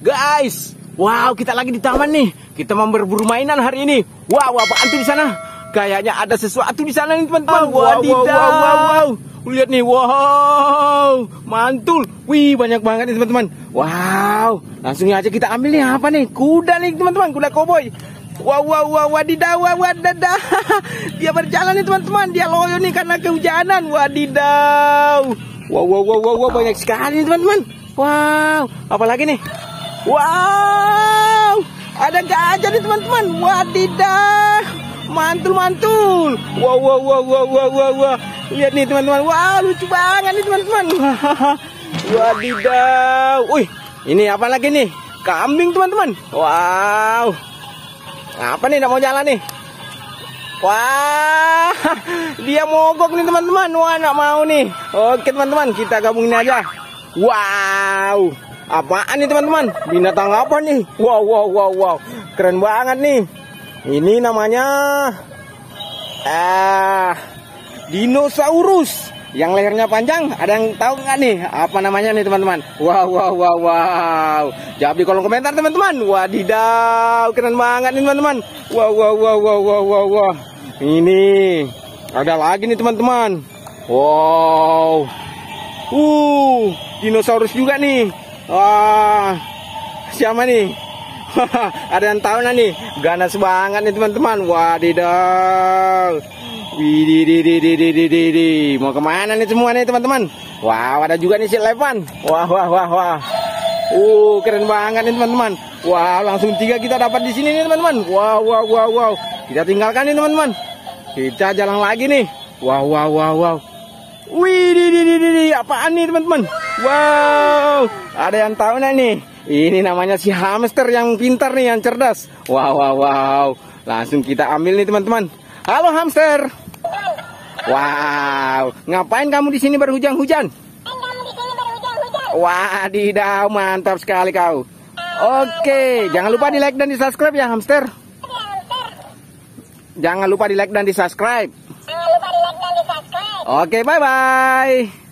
Guys, wow kita lagi di taman nih. Kita mau berburu mainan hari ini. Wow, apaan tuh di sana? Kayaknya ada sesuatu di sana nih teman-teman. Ah, wow, Wadidaw. wow, wow, wow, Lihat nih, wow, mantul. Wih, banyak banget nih teman-teman. Wow, langsung aja kita ambil nih apa nih? Kuda nih teman-teman, kuda koboi. Wow, wow, wow, wadidaw, wadidaw. Dia berjalan nih teman-teman. Dia loyo nih karena kehujanan. Wadidaw. Wow, wow, wow, wow, wow, banyak sekali nih teman-teman. Wow, apalagi nih? Wow, ada gajah nih teman-teman. Wadidaw, mantul mantul. Wow, wow, wow, wow, wow, wow, wow. Lihat nih teman-teman. Wow, lucu banget nih teman-teman. Wadidaw. Wih, ini apa lagi nih? Kambing teman-teman. Wow. Apa nih? Tidak mau jalan nih. Wah, dia mogok nih teman-teman. Wah, nggak mau nih. Oke teman-teman, kita gabungin aja. Wow, apaan nih teman-teman? Binatang apa nih? Wow, wow, wow, wow, keren banget nih. Ini namanya ah dinosaurus yang lehernya panjang. Ada yang tahu nggak nih apa namanya nih teman-teman? Wow, wow, wow, wow. Jawab di kolom komentar teman-teman. Wadidaw, keren banget nih teman-teman. Wow, wow, wow, wow, wow, wow, wow. Ini ada lagi nih teman-teman. Wow. Uh, dinosaurus juga nih. Wah, siapa nih? ada yang tahu nih? Ganas banget nih teman-teman. Wadidaw. Widih, mau ke mana nih semua nih teman-teman? Wow, ada juga nih si Levan. Wah, wah, wah, wah. Uh, keren banget nih teman-teman. Wah, langsung tiga kita dapat di sini nih teman-teman. Wow, wow, wow, wow. Kita tinggalkan nih teman-teman. Kita jalan lagi nih. Wow, wow, wow, wow. Wih, di, di, di, di, apaan nih teman-teman? Wow, ada yang tahu nggak nih? Ini namanya si hamster yang pintar nih, yang cerdas. Wow, wow, wow. Langsung kita ambil nih teman-teman. Halo hamster. Wow, ngapain kamu di sini berhujan-hujan? Wadidaw, mantap sekali kau. Oke, jangan lupa di like dan di subscribe ya hamster. Jangan lupa di like dan di subscribe. Oke, bye bye.